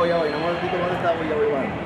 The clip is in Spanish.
Guayaboy, no me Guayaboy.